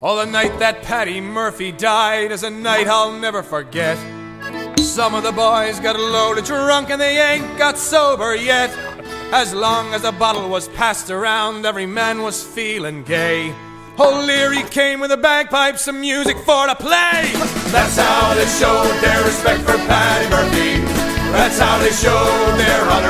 All the night that Patty Murphy died is a night I'll never forget. Some of the boys got loaded drunk and they ain't got sober yet. As long as the bottle was passed around, every man was feeling gay. Oh, O'Leary came with the bagpipes some music for to play. That's how they showed their respect for Patty Murphy. That's how they showed their honor.